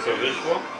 service, quoi.